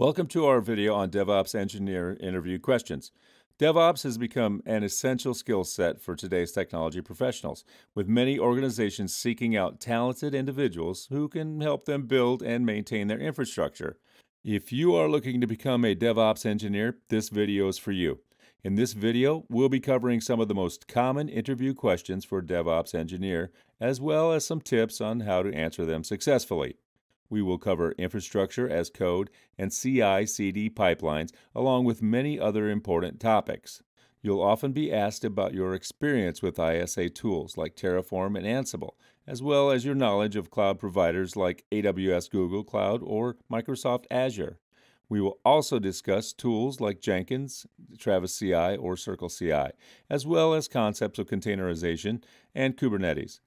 Welcome to our video on DevOps engineer interview questions. DevOps has become an essential skill set for today's technology professionals, with many organizations seeking out talented individuals who can help them build and maintain their infrastructure. If you are looking to become a DevOps engineer, this video is for you. In this video, we'll be covering some of the most common interview questions for DevOps engineer, as well as some tips on how to answer them successfully. We will cover infrastructure as code and CI CD pipelines, along with many other important topics. You'll often be asked about your experience with ISA tools like Terraform and Ansible, as well as your knowledge of cloud providers like AWS Google Cloud or Microsoft Azure. We will also discuss tools like Jenkins, Travis CI, or Circle CI, as well as concepts of containerization and Kubernetes.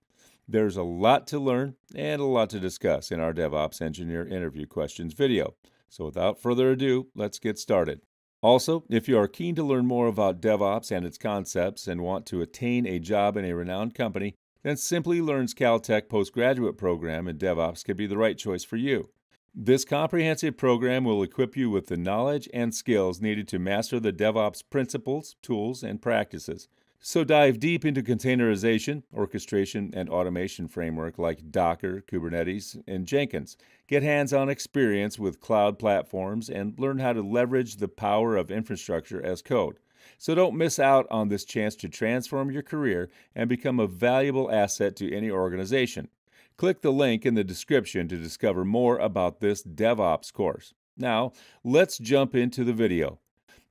There's a lot to learn and a lot to discuss in our DevOps Engineer Interview Questions video. So without further ado, let's get started. Also, if you are keen to learn more about DevOps and its concepts and want to attain a job in a renowned company, then Simplilearn's Caltech postgraduate program in DevOps could be the right choice for you. This comprehensive program will equip you with the knowledge and skills needed to master the DevOps principles, tools, and practices. So dive deep into containerization, orchestration, and automation framework like Docker, Kubernetes, and Jenkins. Get hands-on experience with cloud platforms and learn how to leverage the power of infrastructure as code. So don't miss out on this chance to transform your career and become a valuable asset to any organization. Click the link in the description to discover more about this DevOps course. Now, let's jump into the video.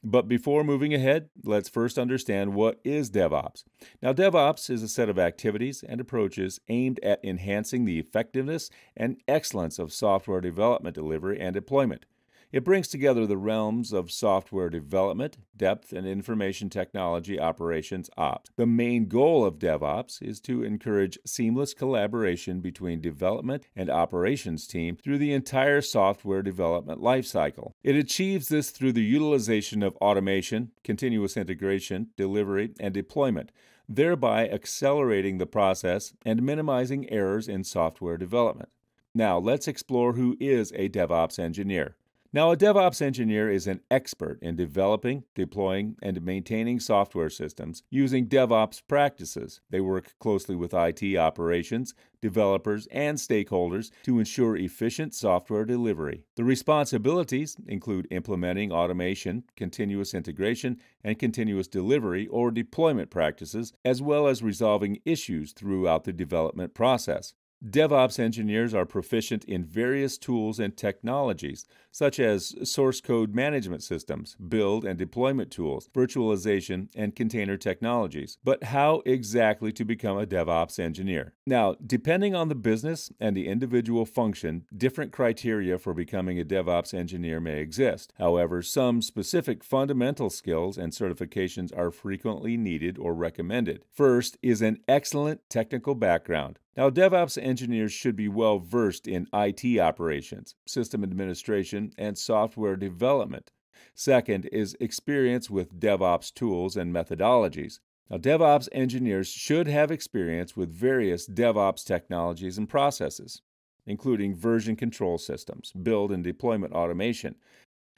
But before moving ahead, let's first understand what is DevOps. Now, DevOps is a set of activities and approaches aimed at enhancing the effectiveness and excellence of software development, delivery, and deployment. It brings together the realms of software development, dev, and information technology operations ops. The main goal of DevOps is to encourage seamless collaboration between development and operations team through the entire software development lifecycle. It achieves this through the utilization of automation, continuous integration, delivery, and deployment thereby accelerating the process and minimizing errors in software development. Now, let's explore who is a DevOps engineer. Now, a DevOps engineer is an expert in developing, deploying, and maintaining software systems using DevOps practices. They work closely with IT operations, developers, and stakeholders to ensure efficient software delivery. The responsibilities include implementing automation, continuous integration, and continuous delivery or deployment practices, as well as resolving issues throughout the development process. DevOps engineers are proficient in various tools and technologies, such as source code management systems, build and deployment tools, virtualization, and container technologies. But how exactly to become a DevOps engineer? Now, depending on the business and the individual function, different criteria for becoming a DevOps engineer may exist. However, some specific fundamental skills and certifications are frequently needed or recommended. First is an excellent technical background. Now, DevOps engineers should be well versed in IT operations, system administration, and software development. Second is experience with DevOps tools and methodologies. Now, DevOps engineers should have experience with various DevOps technologies and processes, including version control systems, build and deployment automation,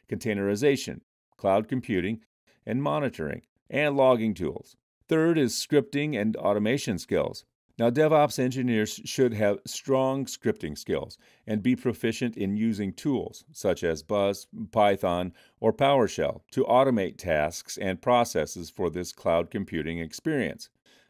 containerization, cloud computing, and monitoring, and logging tools. Third is scripting and automation skills. Now, DevOps engineers should have strong scripting skills and be proficient in using tools such as Bash, Python, or PowerShell to automate tasks and processes for this cloud computing experience.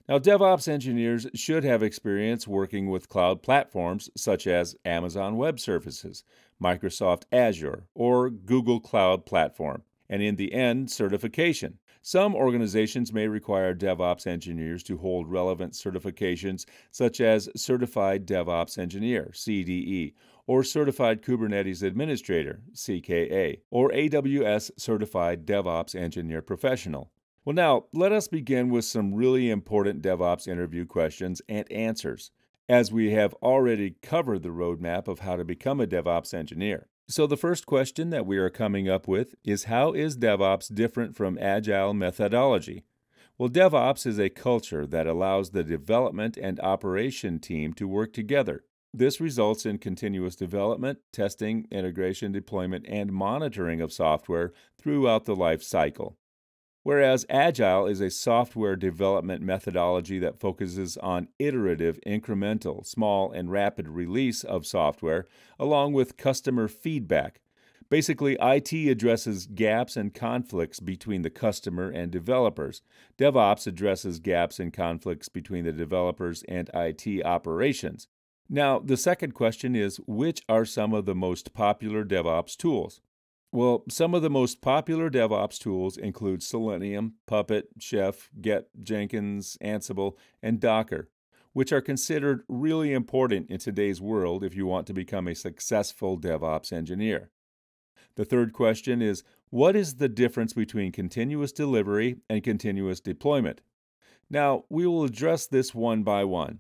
Now, DevOps engineers should have experience working with cloud platforms such as Amazon Web Services, Microsoft Azure, or Google Cloud Platform, and in the end, certification some organizations may require DevOps engineers to hold relevant certifications such as Certified DevOps Engineer, CDE, or Certified Kubernetes Administrator, CKA, or AWS Certified DevOps Engineer Professional. Well, now, let us begin with some really important DevOps interview questions and answers, as we have already covered the roadmap of how to become a DevOps engineer. So, the first question that we are coming up with is How is DevOps different from Agile methodology? Well, DevOps is a culture that allows the development and operation team to work together. This results in continuous development, testing, integration, deployment, and monitoring of software throughout the life cycle. Whereas Agile is a software development methodology that focuses on iterative, incremental, small, and rapid release of software, along with customer feedback. Basically, IT addresses gaps and conflicts between the customer and developers. DevOps addresses gaps and conflicts between the developers and IT operations. Now, the second question is which are some of the most popular DevOps tools? Well, some of the most popular DevOps tools include Selenium, Puppet, Chef, Git, Jenkins, Ansible, and Docker, which are considered really important in today's world if you want to become a successful DevOps engineer. The third question is What is the difference between continuous delivery and continuous deployment? Now, we will address this one by one.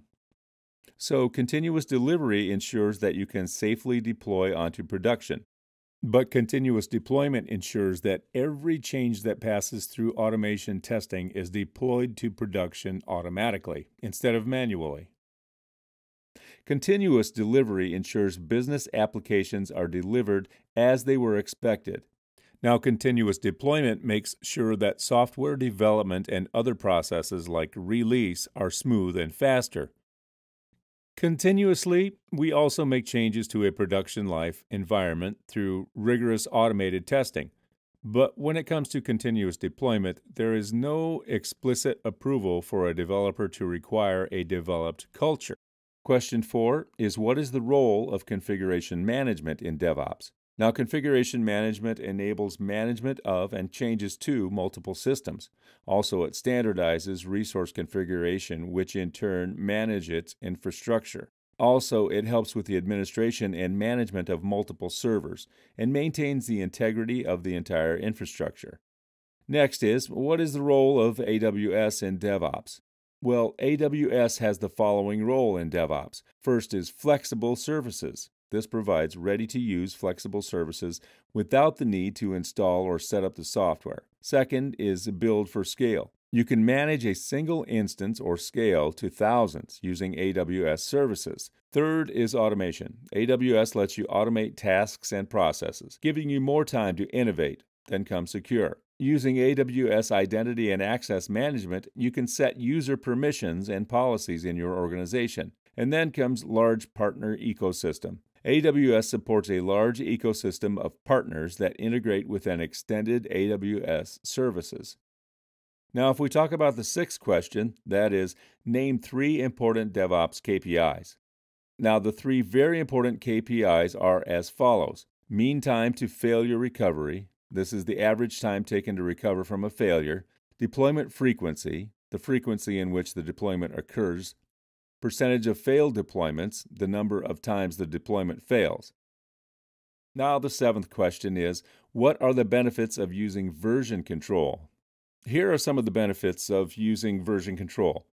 So, continuous delivery ensures that you can safely deploy onto production. But continuous deployment ensures that every change that passes through automation testing is deployed to production automatically instead of manually. Continuous delivery ensures business applications are delivered as they were expected. Now, continuous deployment makes sure that software development and other processes like release are smooth and faster. Continuously, we also make changes to a production life environment through rigorous automated testing. But when it comes to continuous deployment, there is no explicit approval for a developer to require a developed culture. Question four is What is the role of configuration management in DevOps? Now, configuration management enables management of and changes to multiple systems. Also, it standardizes resource configuration, which in turn manages its infrastructure. Also, it helps with the administration and management of multiple servers and maintains the integrity of the entire infrastructure. Next is what is the role of AWS in DevOps? Well, AWS has the following role in DevOps. First is flexible services. This provides ready to use flexible services without the need to install or set up the software. Second is build for scale. You can manage a single instance or scale to thousands using AWS services. Third is automation. AWS lets you automate tasks and processes, giving you more time to innovate. Then comes secure. Using AWS Identity and Access Management, you can set user permissions and policies in your organization. And then comes large partner ecosystem. AWS supports a large ecosystem of partners that integrate with an extended AWS services. Now, if we talk about the sixth question, that is, name three important DevOps KPIs. Now, the three very important KPIs are as follows mean time to failure recovery. This is the average time taken to recover from a failure. Deployment frequency, the frequency in which the deployment occurs percentage of failed deployments, the number of times the deployment fails. Now, the seventh question is What are the benefits of using version control? Here are some of the benefits of using version control.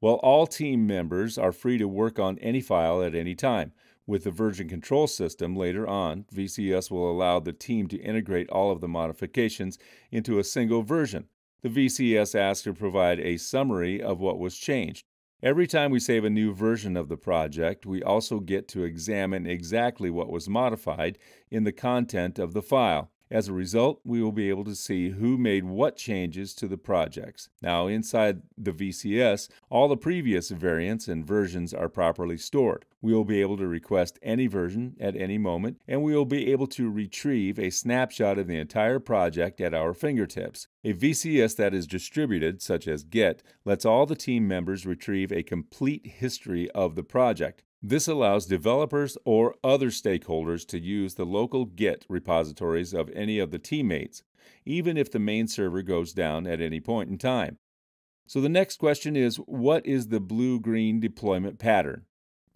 Well, all team members are free to work on any file at any time. With the version control system later on, VCS will allow the team to integrate all of the modifications into a single version. The VCS asks to provide a summary of what was changed. Every time we save a new version of the project, we also get to examine exactly what was modified in the content of the file. As a result, we will be able to see who made what changes to the projects. Now, inside the VCS, all the previous variants and versions are properly stored. We will be able to request any version at any moment, and we will be able to retrieve a snapshot of the entire project at our fingertips. A VCS that is distributed, such as Git, lets all the team members retrieve a complete history of the project. This allows developers or other stakeholders to use the local Git repositories of any of the teammates, even if the main server goes down at any point in time. So the next question is what is the blue green deployment pattern?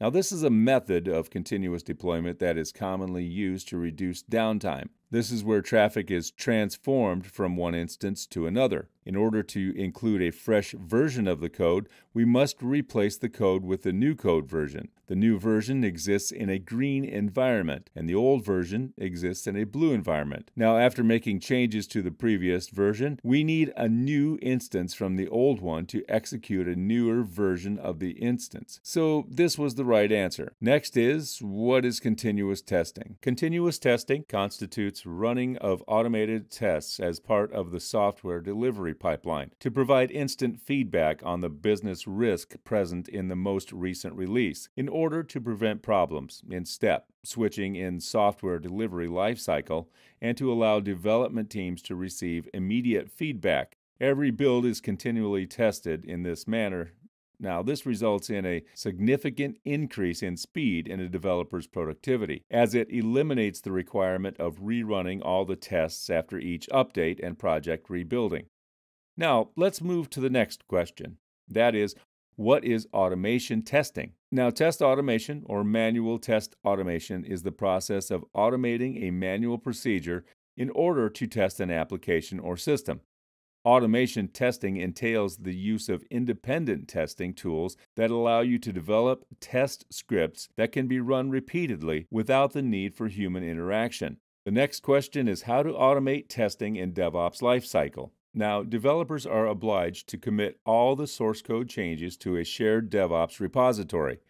Now, this is a method of continuous deployment that is commonly used to reduce downtime. This is where traffic is transformed from one instance to another. In order to include a fresh version of the code, we must replace the code with the new code version. The new version exists in a green environment, and the old version exists in a blue environment. Now, after making changes to the previous version, we need a new instance from the old one to execute a newer version of the instance. So, this was the right answer. Next is what is continuous testing? Continuous testing constitutes running of automated tests as part of the software delivery pipeline to provide instant feedback on the business risk present in the most recent release in order to prevent problems in step, switching in software delivery lifecycle, and to allow development teams to receive immediate feedback. Every build is continually tested in this manner now, this results in a significant increase in speed in a developer's productivity, as it eliminates the requirement of rerunning all the tests after each update and project rebuilding. Now, let's move to the next question. That is, what is automation testing? Now, test automation or manual test automation is the process of automating a manual procedure in order to test an application or system. Automation testing entails the use of independent testing tools that allow you to develop test scripts that can be run repeatedly without the need for human interaction. The next question is how to automate testing in DevOps lifecycle. Now, developers are obliged to commit all the source code changes to a shared DevOps repository.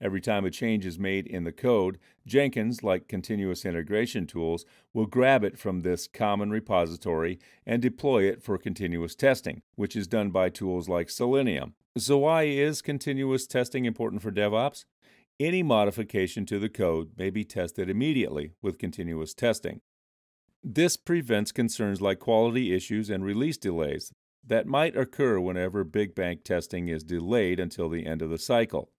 Every time a change is made in the code, Jenkins, like continuous integration tools, will grab it from this common repository and deploy it for continuous testing, which is done by tools like Selenium. So, why is continuous testing important for DevOps? Any modification to the code may be tested immediately with continuous testing. This prevents concerns like quality issues and release delays that might occur whenever big bang testing is delayed until the end of the cycle.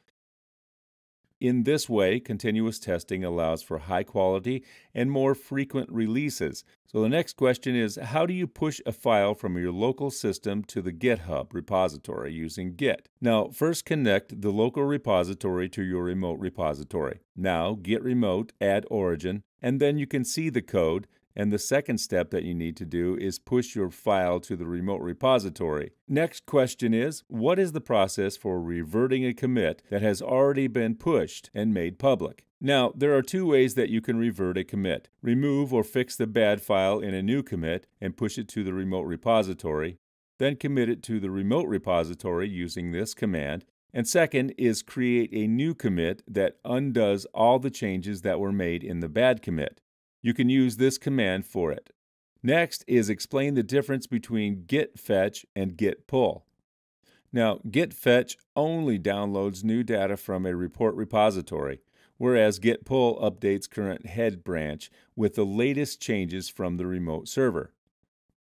In this way, continuous testing allows for high quality and more frequent releases. So the next question is how do you push a file from your local system to the GitHub repository using Git? Now, first connect the local repository to your remote repository. Now, git remote, add origin, and then you can see the code and the second step that you need to do is push your file to the remote repository. Next question is What is the process for reverting a commit that has already been pushed and made public? Now, there are two ways that you can revert a commit remove or fix the bad file in a new commit and push it to the remote repository, then commit it to the remote repository using this command. And second is create a new commit that undoes all the changes that were made in the bad commit. You can use this command for it. Next is explain the difference between git fetch and git pull. Now, git fetch only downloads new data from a report repository, whereas git pull updates current head branch with the latest changes from the remote server.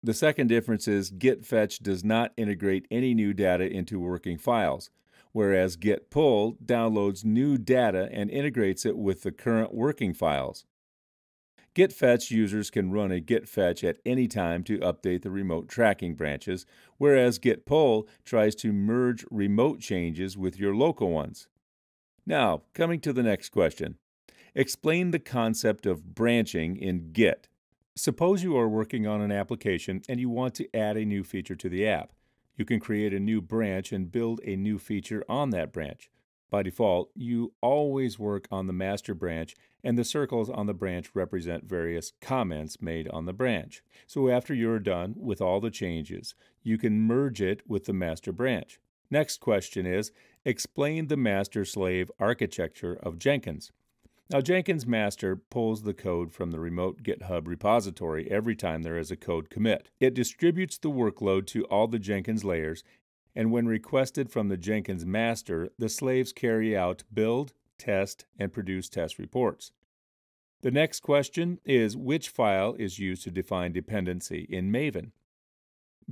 The second difference is git fetch does not integrate any new data into working files, whereas git pull downloads new data and integrates it with the current working files. Git fetch users can run a git fetch at any time to update the remote tracking branches, whereas git pull tries to merge remote changes with your local ones. Now, coming to the next question. Explain the concept of branching in Git. Suppose you are working on an application and you want to add a new feature to the app. You can create a new branch and build a new feature on that branch. By default, you always work on the master branch, and the circles on the branch represent various commits made on the branch. So after you're done with all the changes, you can merge it with the master branch. Next question is explain the master slave architecture of Jenkins. Now, Jenkins master pulls the code from the remote GitHub repository every time there is a code commit. It distributes the workload to all the Jenkins slaves and when requested from the Jenkins master, the slaves carry out build, test, and produce test reports. The next question is which file is used to define dependency in Maven?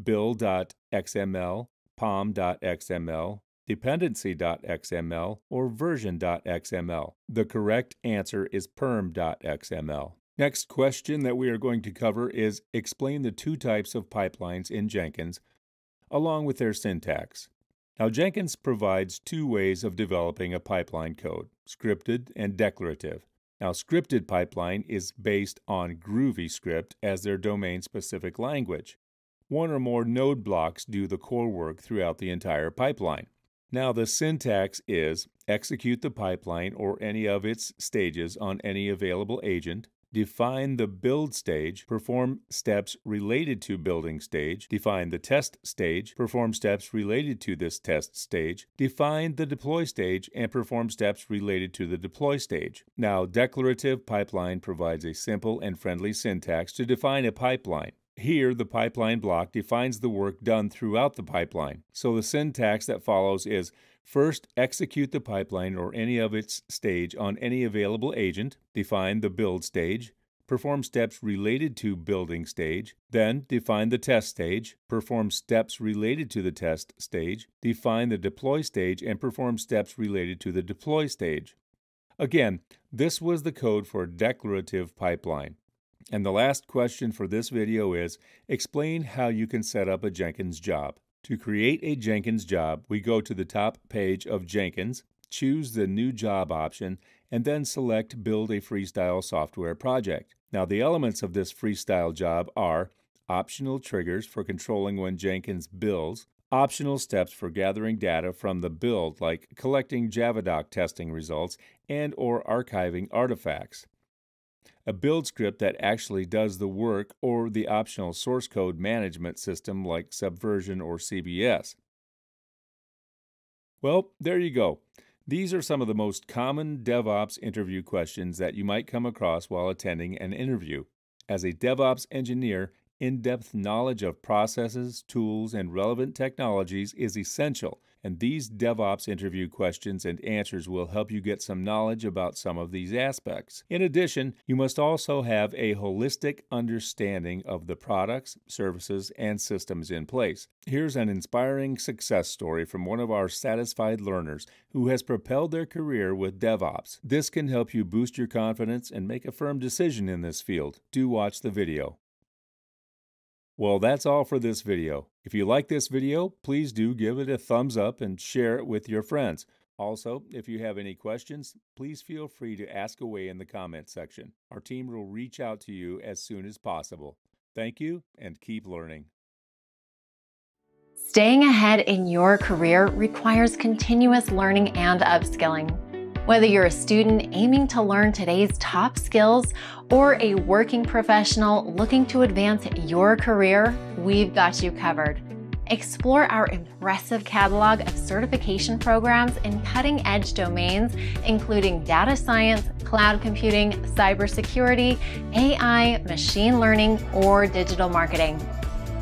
build.xml, pom.xml, dependency.xml, or version.xml. The correct answer is pom.xml. Next question that we are going to cover is explain the two types of pipelines in Jenkins along with their syntax. Now, Jenkins provides two ways of developing a pipeline code scripted and declarative. Now, scripted pipeline is based on Groovy Script as their domain specific language, One or more node blocks do the core work throughout the entire pipeline. Now, the syntax is execute the pipeline or any of its stages on any available agent, define the build stage, perform steps related to building stage, define the test stage, perform steps related to this test stage, define the deploy stage, and perform steps related to the deploy stage. Now, declarative pipeline provides a simple and friendly syntax to define a pipeline. Here, the pipeline block defines the work done throughout the pipeline. So the syntax that follows is First, execute the pipeline or any of its stage on any available agent, define the build stage, perform steps related to building stage, then define the test stage, perform steps related to the test stage, define the deploy stage, and perform steps related to the deploy stage. Again, this was the code for declarative pipeline. And the last question for this video is explain how you can set up a Jenkins job. To create a Jenkins job, we go to the top page of Jenkins, choose the New Job option, and then select Build a Freestyle Software Project. Now, the elements of this freestyle job are optional triggers for controlling when Jenkins builds, optional steps for gathering data from the build like collecting Javadoc testing results and or archiving artifacts a build script that actually does the work, or the optional source code management system like Subversion or CVS. Well, there you go. These are some of the most common DevOps interview questions that you might come across while attending an interview. As a DevOps engineer, in depth knowledge of processes, tools, and relevant technologies is essential and these DevOps interview questions and answers will help you get some knowledge about some of these aspects. In addition, you must also have a holistic understanding of the products, services, and systems in place. Here's an inspiring success story from one of our satisfied learners who has propelled their career with DevOps. This can help you boost your confidence and make a firm decision in this field. Do watch the video. Well, that's all for this video. If you like this video, please do give it a thumbs up and share it with your friends. Also, if you have any questions, please feel free to ask away in the comment section. Our team will reach out to you as soon as possible. Thank you and keep learning. Staying ahead in your career requires continuous learning and upskilling. Whether you're a student aiming to learn today's top skills or a working professional looking to advance your career, we've got you covered. Explore our impressive catalog of certification programs in cutting edge domains, including data science, cloud computing, cybersecurity, AI, machine learning, or digital marketing.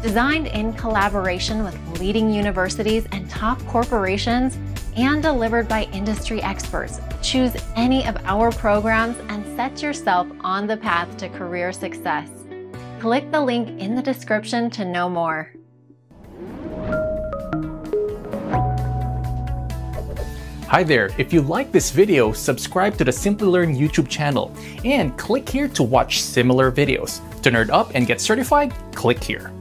Designed in collaboration with leading universities and top corporations, and delivered by industry experts. Choose any of our programs and set yourself on the path to career success. Click the link in the description to know more. Hi there, if you like this video, subscribe to the Simplilearn YouTube channel and click here to watch similar videos. To nerd up and get certified, click here.